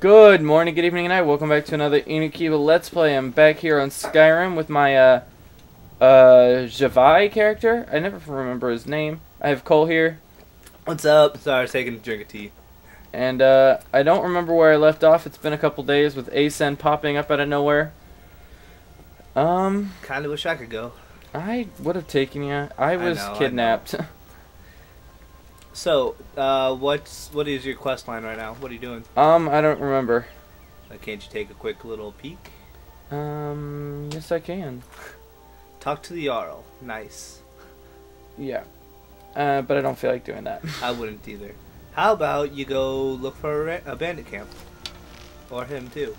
Good morning, good evening, and night. Welcome back to another Inukiba Let's Play. I'm back here on Skyrim with my, uh, uh, Javai character. I never remember his name. I have Cole here, What's up? Sorry, I was taking a drink of tea. and, uh, I don't remember where I left off. It's been a couple days with Asen popping up out of nowhere. Um, Kinda wish I could go. I would have taken you. I was I know. kidnapped. So, uh, what's what is your quest line right now? What are you doing? um, I don't remember. Uh, can't you take a quick little peek? Um, yes, I can. Talk to the Jarl. Nice. Yeah. Uh, but I don't feel like doing that. I wouldn't either. How about you go look for a, a bandit camp? Or him too.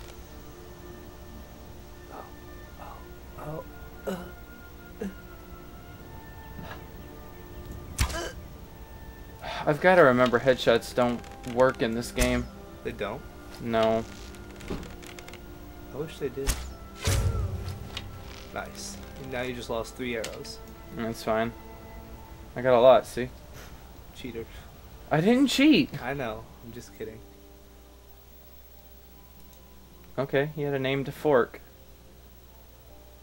I've got to remember headshots don't work in this game. They don't? No. I wish they did. Nice. And now you just lost three arrows. Mm, That's fine. I got a lot, see? Cheater. I didn't cheat. I know. I'm just kidding. Okay, he had a name to fork.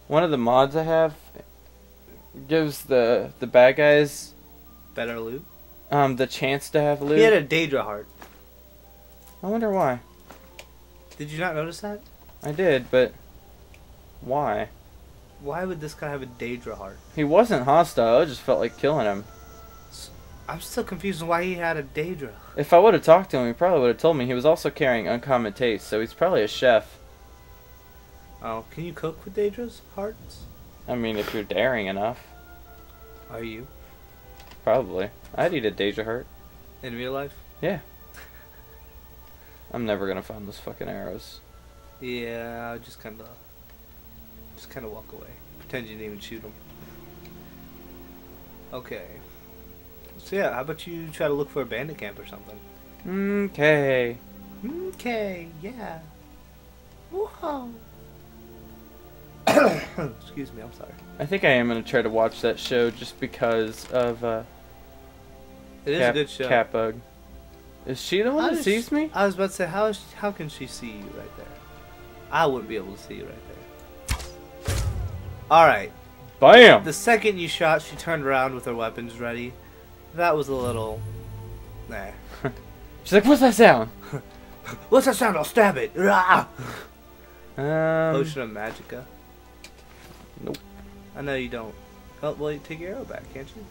One of the mods I have gives the the bad guys Better loot. Um the chance to have loot. He had a Daedra heart. I wonder why. Did you not notice that? I did, but why? Why would this guy have a Daedra heart? He wasn't hostile. I just felt like killing him. I'm still confused on why he had a Daedra. If I would have talked to him, he probably would have told me. He was also carrying uncommon taste, so he's probably a chef. Oh, can you cook with Daedra's hearts? I mean, if you're daring enough, Are you? probably. I'd eat a Daedra Heart. In real life? Yeah. I'm never gonna find those fucking arrows. Yeah, I just kind of, just kind of walk away. Pretend you didn't even shoot them. Okay. So yeah, how about you try to look for a bandit camp or something? Okay. Okay, yeah. Whoa. Excuse me, I'm sorry. I think I am gonna try to watch that show just because of uh, It is Cap, a good show. Cat Bug. Is she the one How that sees me? I was about to say, how is, how can she see you right there? I wouldn't be able to see you right there. All right. Bam! The second you shot, she turned around with her weapons ready. That was a little. Nah. She's like, "What's that sound?" What's that sound? I'll stab it. Rah! Um, Potion of Magicka. Nope. I know you don't. Oh, well, you take your arrow back, can't you?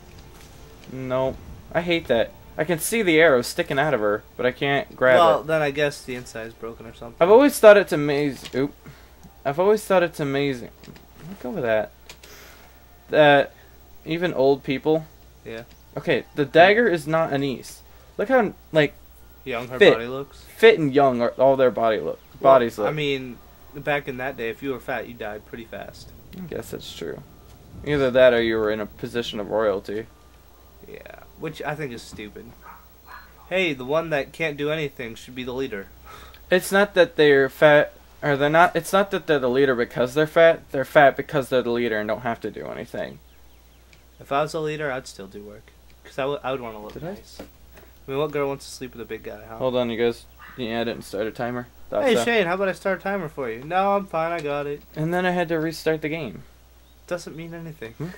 no. I hate that. I can see the arrow sticking out of her, but I can't grab well, it. Well, then I guess the inside is broken or something. I've always thought it's amazing. Oop. I've always thought it's amazing. Go with that. That even old people. Yeah. Okay, the dagger is not an ease. Look how like Young her Fit. body looks. fit and young are all their body look Well, bodies look. I mean, back in that day, if you were fat, you died pretty fast. I guess that's true. Either that or you were in a position of royalty. Yeah, which I think is stupid. Hey, the one that can't do anything should be the leader. It's not that they're fat or they're not it's not that they're the leader because they're fat. They're fat because they're the leader and don't have to do anything. If I was a leader, I'd still do work. Because I would, I would want to look Did I? nice. I mean, what girl wants to sleep with a big guy, huh? Hold on, you guys. Yeah, I didn't start a timer. Thought Hey, so. Shane, how about I start a timer for you? No, I'm fine, I got it. And then I had to restart the game. Doesn't mean anything. Hmm?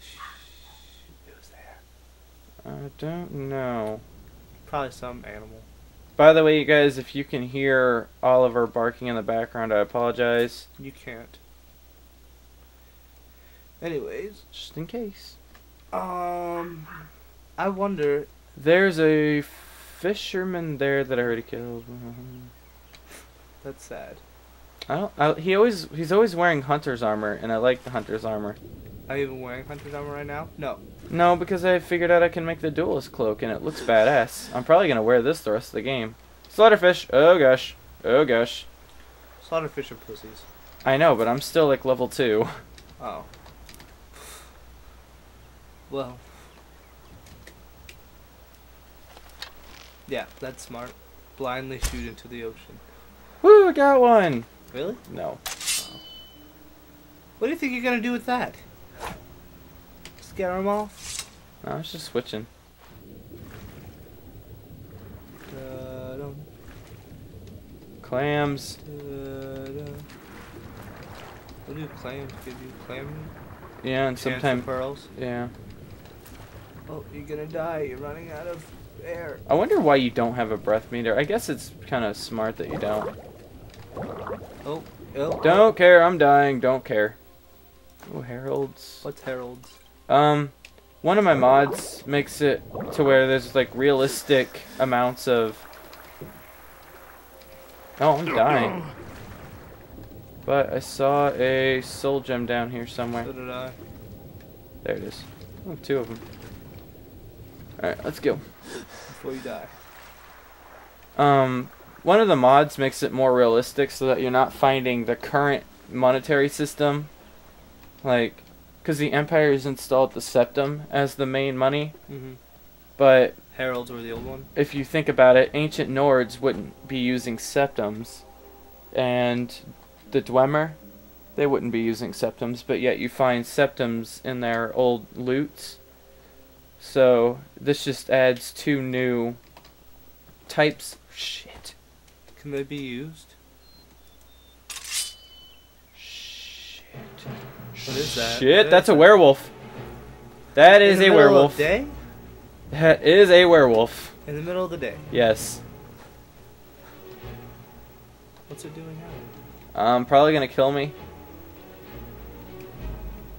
Shh, it was there. I don't know. Probably some animal. By the way, you guys, if you can hear Oliver barking in the background, I apologize. You can't. Anyways, Just in case. um, I wonder. There's a fisherman there that I already killed. That's sad. I don't. I, he always he's always wearing hunter's armor, and I like the hunter's armor. Are you even wearing hunter's armor right now? No. No, because I figured out I can make the duelist cloak, and it looks badass. I'm probably gonna wear this the rest of the game. Slaughterfish. Oh gosh. Oh gosh. Slaughterfish are pussies. I know, but I'm still like level two. Oh. Well. Yeah, that's smart. Blindly shoot into the ocean. Woo! I got one. Really? No. What do you think you're gonna do with that? Scare them off? No, I was just switching. Clams. Da-da. What do clams give you? Clam? Yeah, and sometimes. pearls. Yeah. Oh, you're gonna die. You're running out of air. I wonder why you don't have a breath meter. I guess it's kind of smart that you don't. Oh, oh. Don't care. I'm dying. Don't care. Oh, heralds. What's heralds? Um, one of my mods makes it to where there's like realistic amounts of. Oh, I'm dying. But I saw a soul gem down here somewhere. So did I. There it is. Oh, two of them. Alright, let's go. Before you die. Um, one of the mods makes it more realistic so that you're not finding the current monetary system. Like, because the Empire has installed the Septim as the main money, Mm-hmm. but Heralds were the old one. if you think about it, ancient Nords wouldn't be using septims, and the Dwemer, they wouldn't be using septims, but yet you find septims in their old loots. So this just adds two new types. Shit. Can they be used? Shit. What is that? Shit, that's a werewolf. That is In the a middle of werewolf. Day? That is a werewolf. In the middle of the day. Yes. What's it doing now? Um, probably gonna kill me.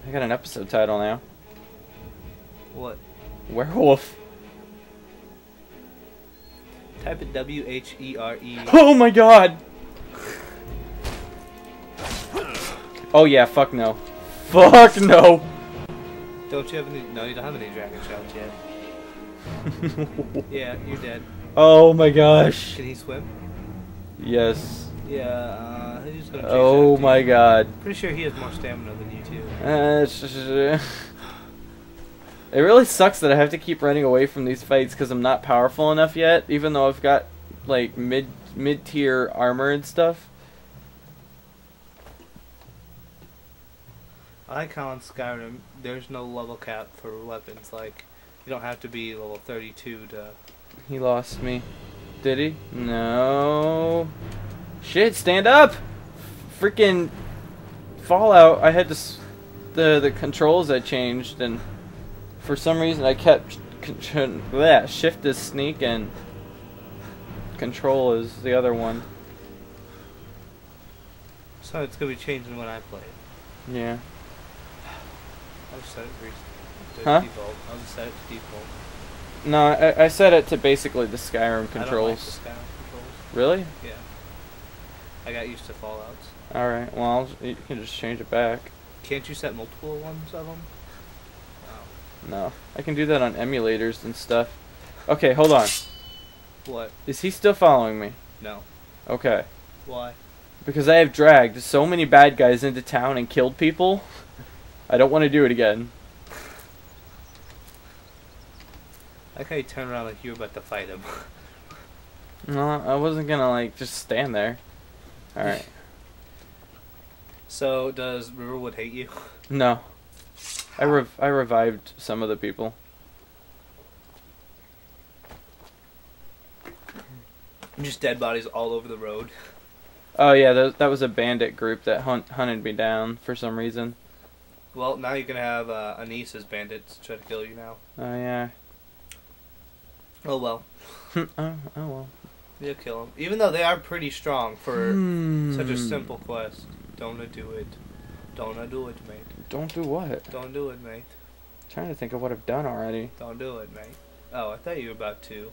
I got an episode title now. What? Werewolf. Type it W H E R E. Oh my god! Oh yeah, fuck no. Fuck no! Don't you have any? No, you don't have any dragon shouts yet. Yeah, you're dead. oh my gosh. Can he swim? Yes. Yeah. Uh, he's gonna chase Oh my god. Pretty sure he has more stamina than you two. Uh, it really sucks that I have to keep running away from these fights because I'm not powerful enough yet, even though I've got like mid mid tier armor and stuff. I like how in Skyrim there's no level cap for weapons. Like, you don't have to be level 32 to. He lost me. Did he? No. Shit, stand up! Freaking Fallout, I had to. S- the, the controls I changed, and for some reason I kept. that shift is sneak, and control is the other one. So it's gonna be changing when I play it. Yeah. I'll just set it to Huh? default. I'll just set it to default. No, I, I set it to basically the Skyrim I don't like the controls. Skyrim controls. Really? Yeah. I got used to Fallout's. Alright, well, I'll, you can just change it back. Can't you set multiple ones of them? No. I can do that on emulators and stuff. Okay, hold on. What? Is he still following me? No. Okay. Why? Because I have dragged so many bad guys into town and killed people. I don't want to do it again. I you turn around like you were about to fight him. No, I wasn't gonna like just stand there. Alright. so does Riverwood hate you? No. I rev- I revived some of the people. Just dead bodies all over the road. Oh yeah, that, that was a bandit group that hunt- hunted me down for some reason. Well, now you're gonna have uh, Anissa's bandits try to kill you now. Oh yeah. Oh well, oh, oh well. you'll kill them. Even though they are pretty strong for such a Hmm. simple quest. Don't do it. Don't do it, mate. Don't do what? Don't do it, mate. trying to think of what I've done already. Don't do it, mate. Oh, I thought you were about to.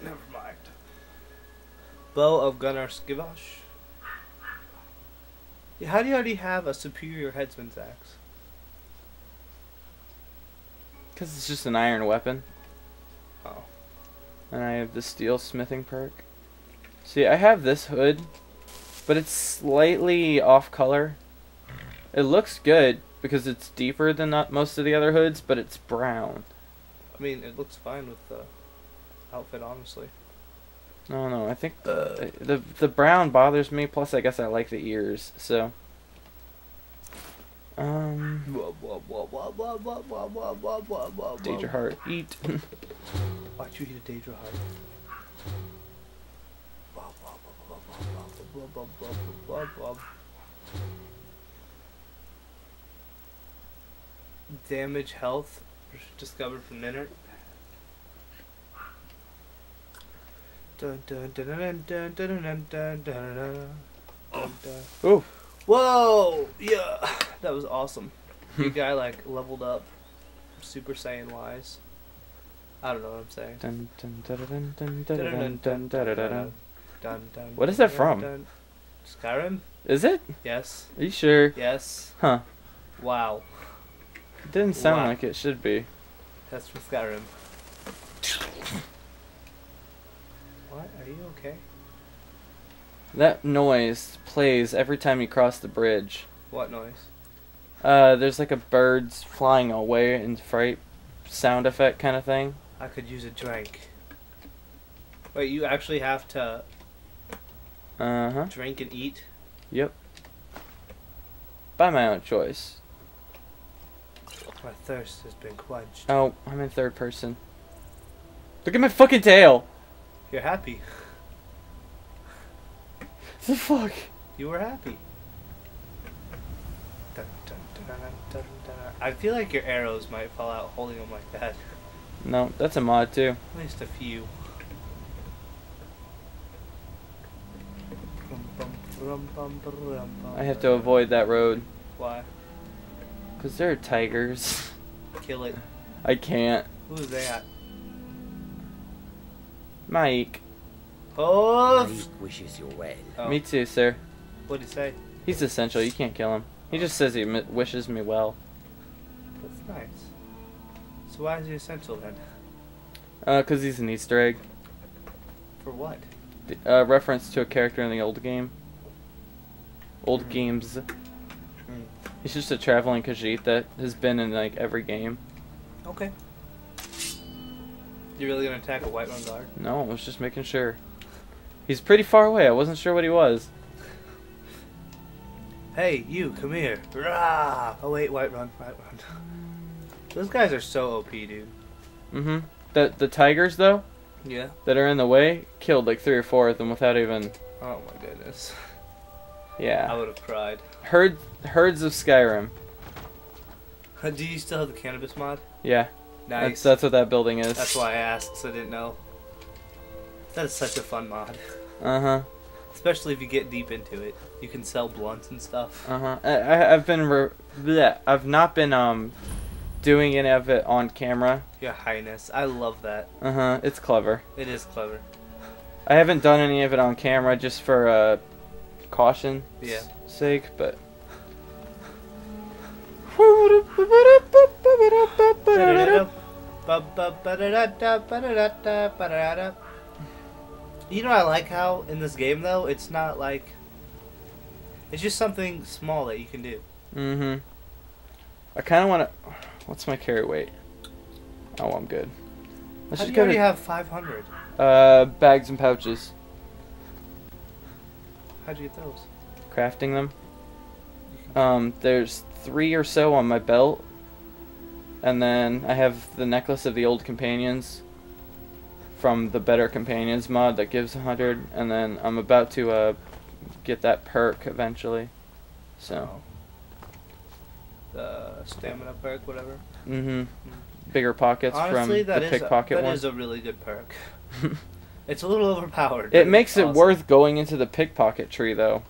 Never mind. Bow of Gunnar Skivosh. Yeah, how do you already have a superior headsman's axe? Because it's just an iron weapon. Oh. And I have the steel smithing perk. See, I have this hood, but it's slightly off color. It looks good because it's deeper than not most of the other hoods, but it's brown. I mean, it looks fine with the outfit, honestly. No, no, I think the, the the brown bothers me. Plus, I guess I like the ears. So, um, Daedra Heart, eat. Why'd you eat a Daedra heart? Why? bub, bub, bub, bub, bub. Damage health discovered from Ninert. Dun, dun, dun, dun, dun, dun, dun, dun, dun, dun, dun, dun, dun. Ooh. Whoa! Yeah, that was awesome. Your guy like leveled up, Super Saiyan wise. I don't know what I'm saying. Dun, dun, what is that from? Dun, Skyrim? Is it? Yes. Are you sure? Yes. Huh. Wow. It didn't sound wow. like it should be. That's from Skyrim. what? Are you okay? That noise plays every time you cross the bridge. What noise? Uh, there's like a bird's flying away in fright sound effect kind of thing. I could use a drink. Wait, you actually have to uh huh. drink and eat? Yep. By my own choice. My thirst has been quenched. Oh, I'm in third person. Look at my fucking tail. You're happy. The fuck? You were happy. Dun, dun, dun, dun, dun, dun. I feel like your arrows might fall out holding them like that. No, that's a mod too. At least a few. I have to avoid that road Why? because there are tigers. Kill it. I can't. Who's that? Mike. Oh! Mike wishes you well. oh. Me too, sir. What'd he say? He's essential. You can't kill him. He just says he wishes me well. That's nice. So why is he essential then? Uh, cause he's an Easter egg. For what? D- Uh, reference to a character in the old game. Old Hmm. games. Hmm. He's just a traveling Khajiit that has been in like every game. Okay. You really gonna attack a Whiterun guard? No, I was just making sure. He's pretty far away. I wasn't sure what he was. Hey, you, come here. Rah! Oh wait, white run, white run. Those guys are so OP, dude. Mm-hmm. The the tigers though Yeah. that are in the way killed like three or four of them without even. Oh my goodness. I would have cried. Herd herds of Skyrim. Do you still have the cannabis mod? Yeah. That's Nice. that's what that building is. That's why I asked, 'cause I didn't know. That is such a fun mod. Uh huh. Especially if you get deep into it. You can sell blunts and stuff. Uh huh. I, I've been re- bleh, I've not been um doing any of it on camera. Your Highness. I love that. Uh huh. It's clever. It is clever. I haven't done any of it on camera just for uh caution Yeah. sake, but. You know, I like how in this game though, it's not like it's just something small that you can do. Mm-hmm. I kind of want to. What's my carry weight? Oh, I'm good. Let's How do just you go already to have 500? uh bags and pouches. How'd you get those? Crafting them. Um, there's three or so on my belt, and then I have the necklace of the old companions from the Better Companions mod that gives 100, and then I'm about to uh get that perk eventually. So, The stamina perk, whatever. mm-hmm. Bigger pockets Honestly, from that the a, pickpocket that one. is a really good perk. It's a little overpowered. it makes it awesome. worth going into the pickpocket tree though.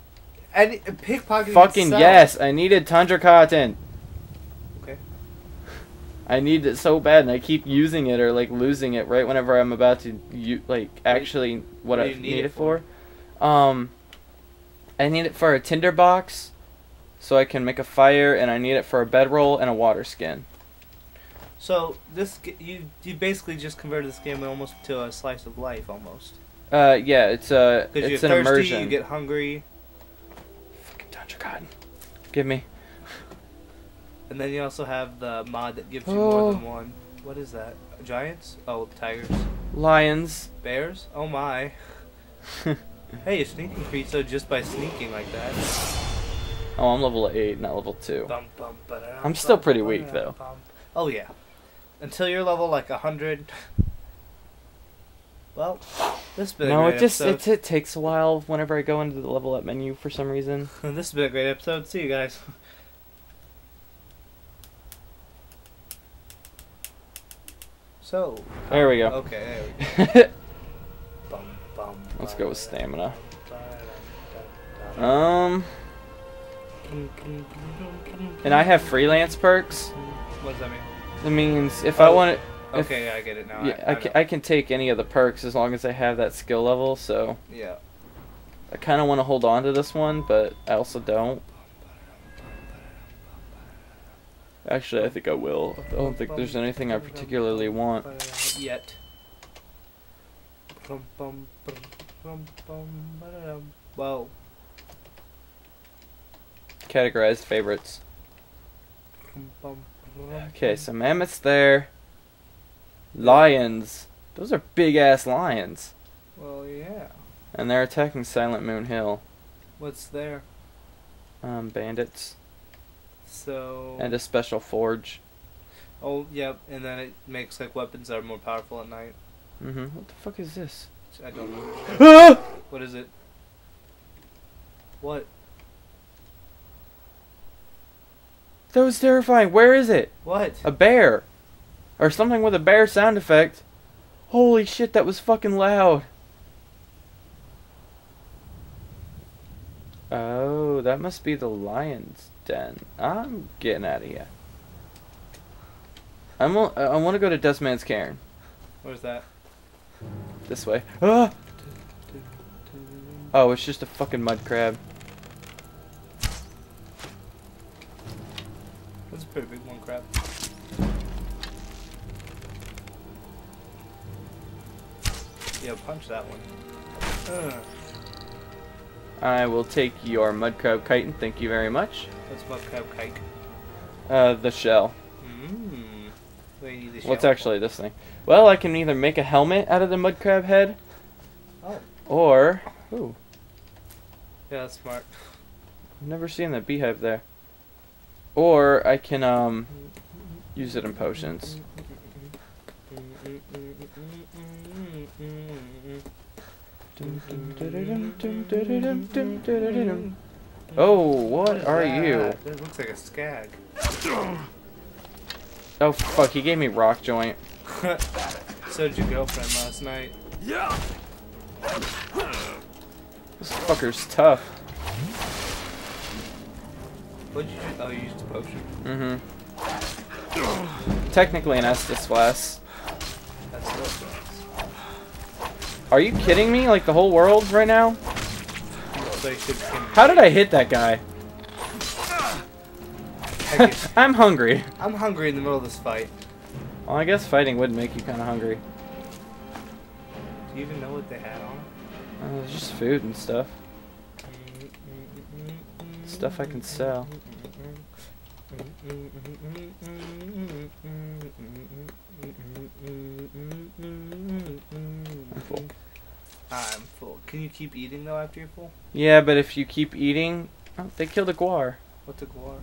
And pickpocketing Fucking itself- yes, I needed Tundra Cotton. Okay. I need it so bad, and I keep using it or like losing it right whenever I'm about to u- like actually what, what I need, need it it for. Um, I need it for a tinder box, so I can make a fire, and I need it for a bedroll and a water skin. So this you you basically just converted this game almost to a slice of life almost. Uh, yeah, it's a Because it's you're an thirsty, immersion. you get hungry, Fucking Tundra Cotton, give me. and then you also have the mod that gives you Oh. more than one. What is that? Giants? Oh, tigers, Lions. bears? Oh my! Hey, a sneaking. So just by sneaking like that. Oh, I'm level eight, not level two. Bum, bum, I'm still pretty weak, though. Oh yeah, until you're level like a hundred. Well, This has been a No, great it just it, it takes a while whenever I go into the level up menu for some reason. this has been a great episode. See you guys. So. There we go. Okay. There we go. Bum, bum, Let's go with stamina. Um, and I have freelance perks. What does that mean? That means if I Oh, want If- Okay, yeah, I get it now. yeah, I, I, I can. I can take any of the perks as long as I have that skill level. So Yeah. I kind of want to hold on to this one, but I also don't. Actually, I think I will. I don't think there's anything I particularly want. Yet. Whoa. Categorized favorites. Okay, so mammoths there. Lions. Those are big ass lions. Well, yeah. And they're attacking Silent Moon Hill. What's there? Um, bandits. So. And a special forge. oh, yep. And then it makes like weapons that are more powerful at night. Mm-hmm. What the fuck is this? I don't know. What is it? What? That was terrifying. Where is it? What? A bear. Or something with a bear sound effect. Holy shit, that was fucking loud. Oh, that must be the lion's den. I'm getting out of here. I'm, I want to go to Dustman's Cairn. Where's that? This way. Ah! Oh, it's just a fucking mud crab. That's a pretty big one, crap. Yeah, punch that one. Ugh. I will take your mud crab chitin, thank you very much. That's mud crab cake. Uh, the shell. Mmm. Wait, the What's shell. actually this thing? Well, I can either make a helmet out of the mud crab head, Oh. or... Ooh, Yeah, that's smart. I've never seen that beehive there. Or I can, um, use it in potions. Oh, what are you? That looks like a skag. Oh, fuck, he gave me rock joint. so did your girlfriend last night. Yeah. This fucker's tough. What did you? Oh, you used a potion. Mm-hmm. Technically an Estus Flask. That's Are you kidding me? Like the whole world right now? So you should How did I hit that guy? I'm hungry. I'm hungry in the middle of this fight. Well, I guess fighting would make you kind of hungry. Do you even know what they had on? Uh, just food and stuff. Stuff I can sell. I'm full. I'm full. Can you keep eating though after you're full? Yeah, but if you keep eating, oh, they killed a guar. What's a guar?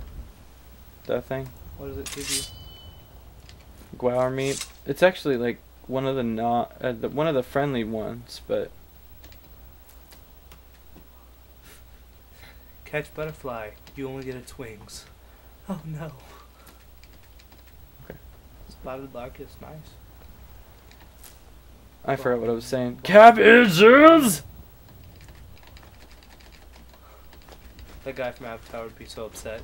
That thing, What does it give you? guar meat. It's actually like one of the not uh, the, one of the friendly ones, but Catch butterfly. You only get its wings. Oh no. Okay. Spotted black is nice. I forgot what I was saying. Cabbages. That guy from Avatar would be so upset.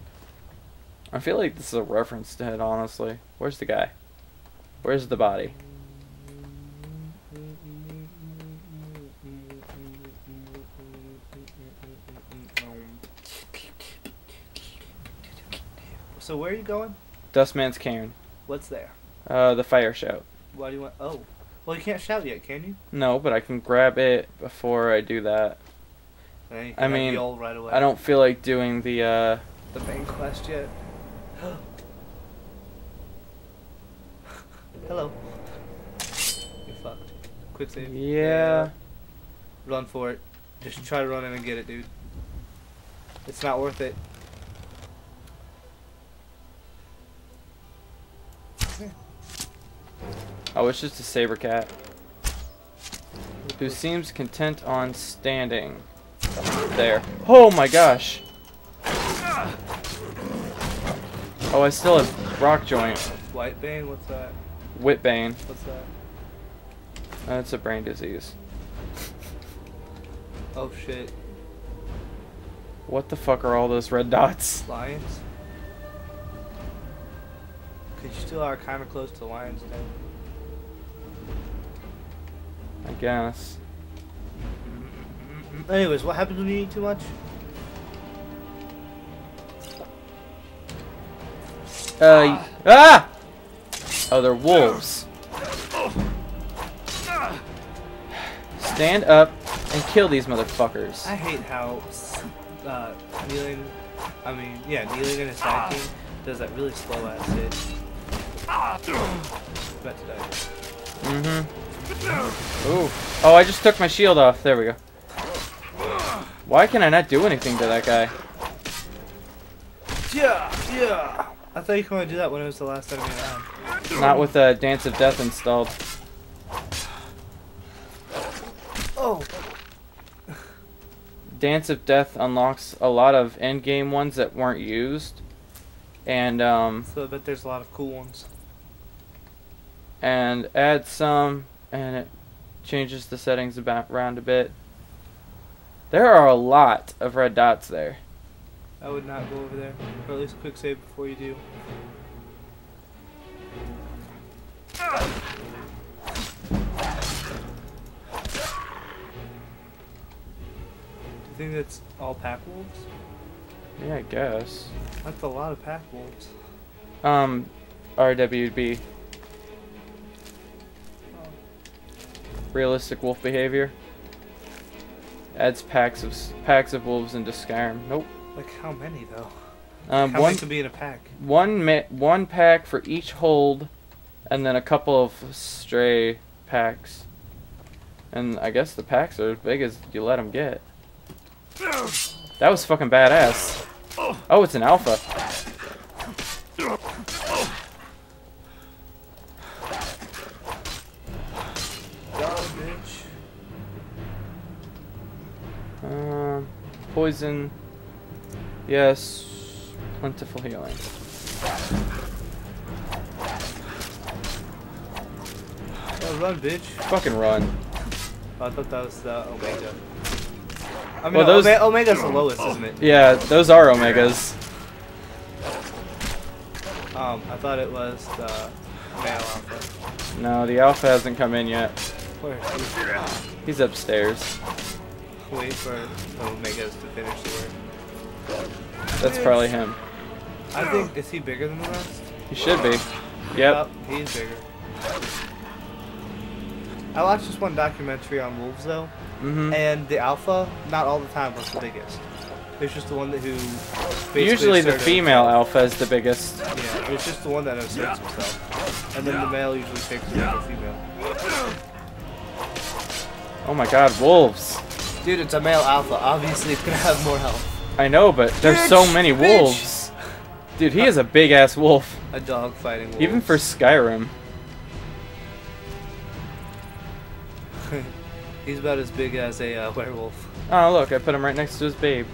I feel like this is a reference to it, honestly. Where's the guy? Where's the body? So where are you going? Dustman's Cairn. What's there? Uh, the fire shout. Why do you want? Oh, well you can't shout yet, can you? No, but I can grab it before I do that. I mean, right away. I don't feel like doing the, uh... the main quest yet. Hello. You're fucked. Quick save. Yeah. Run for it. Just try to run in and get it, dude. It's not worth it. Oh, it's just a saber cat. who seems content on standing. There. Oh my gosh. Oh, I still have rock joint. Witbane, what's that? Witbane. What's that? That's a brain disease. Oh shit. What the fuck are all those red dots? Lions? Cause you still are kinda close to Lions Den. I guess. Anyways, what happens when you eat too much? Uh, ah! Oh, they're wolves. Stand up and kill these motherfuckers. I hate how uh, kneeling, I mean, yeah, kneeling and attacking does that really slow ass hit. About to die. Mm-hmm. Ooh. Oh, I just took my shield off. There we go. Why can I not do anything to that guy? Yeah, yeah. I thought you could only do that when it was the last enemy around. Not with uh, Dance of Death installed. Oh, Dance of Death unlocks a lot of end-game ones that weren't used. And, um, so I bet there's a lot of cool ones. and add some, and it changes the settings about around a bit. There are a lot of red dots there. I would not go over there. Or at least quick save before you do. Do you think that's all pack wolves? Yeah, I guess. That's a lot of pack wolves. Um, RWB. Realistic wolf behavior. Adds packs of packs of wolves into Skyrim. Nope. Like how many though? Um, How one many could be in a pack? one ma- one pack for each hold, and then a couple of stray packs. And I guess the packs are as big as you let them get. That was fucking badass. Oh, it's an alpha. Poison. Yes. Plentiful healing. Oh, run, bitch. Fucking run. Oh, I thought that was the Omega. I mean, Well, no, those- Ome- Omega's the lowest, isn't it? Yeah, those are omegas. Um, I thought it was the male alpha. No, the alpha hasn't come in yet. Where is he? He's upstairs. He? Wait for the Omegas to finish the work. That's probably him. I think, is he bigger than the rest? He should be. Yep. Yup, he's bigger. I watched this one documentary on wolves though, Mm-hmm. and the alpha, not all the time, was the biggest. It's just the one that who. basically Usually the female himself. alpha is the biggest. Yeah, it's just the one that asserts himself, and then the male usually takes the other female. Oh my god, wolves. Dude, it's a male alpha. Obviously, it's gonna have more health. I know, but there's so Bitch, many bitch. wolves. Dude, he is a big ass wolf. A dog fighting wolf. Even for Skyrim. He's about as big as a uh, werewolf. Oh, look, I put him right next to his babe.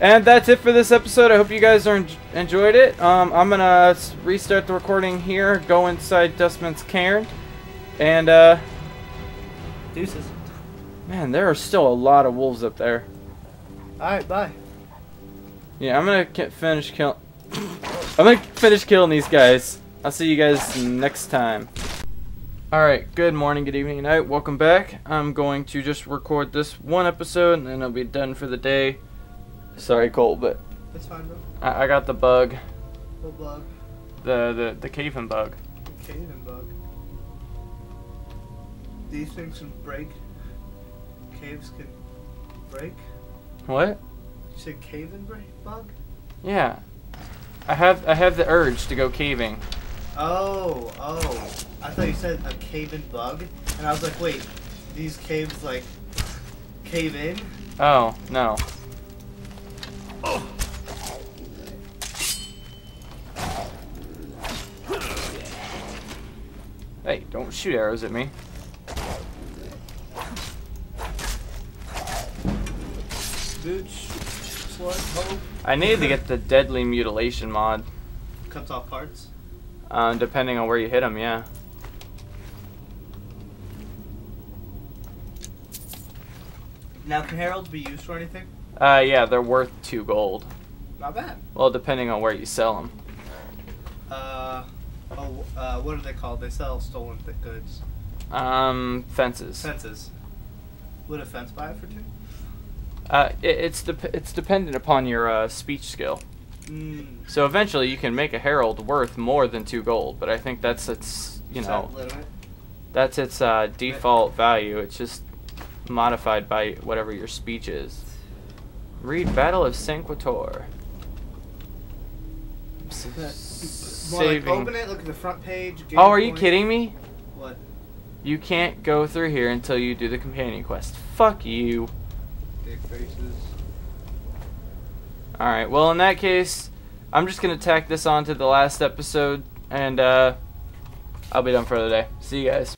And that's it for this episode. I hope you guys are en- enjoyed it. Um, I'm gonna restart the recording here, go inside Dustman's cairn, and uh, Deuces. Man, there are still a lot of wolves up there. Alright, bye. Yeah, I'm gonna finish kill. I'm gonna finish killing these guys. I'll see you guys next time. Alright, good morning, good evening, good night. Welcome back. I'm going to just record this one episode and then I'll be done for the day. Sorry, Cole, but That's fine, bro. I, I got the bug. No bug. The, the, the caving bug. The Cave bug. These things can break. Caves can break. What? You said cave and break bug? Yeah. I have I have the urge to go caving. Oh, oh. I thought you said a cave in bug, and I was like, wait, these caves like cave in? Oh, no. Hey, don't shoot arrows at me. Slug, Hope, I need to get the deadly mutilation mod. cuts off parts. Uh, depending on where you hit them, yeah. Now, can heralds be used for anything? Uh, yeah, they're worth two gold. Not bad. Well, depending on where you sell them. Uh, oh, uh, what are they called? They sell stolen goods. Um, fences. Fences. Would a fence buy it for two? Uh, it, it's dep- it's dependent upon your uh, speech skill. Mm. So eventually, you can make a herald worth more than two gold. But I think that's its you Is know that that's its uh, default value. It's just modified by whatever your speech is. Read Battle of Sancre Tor. S- More like saving. open it, look at the front page. Oh, are you point. kidding me? What? You can't go through here until you do the companion quest. Fuck you. Big faces. Alright, well, in that case, I'm just going to tack this on to the last episode, and uh, I'll be done for the day. See you guys.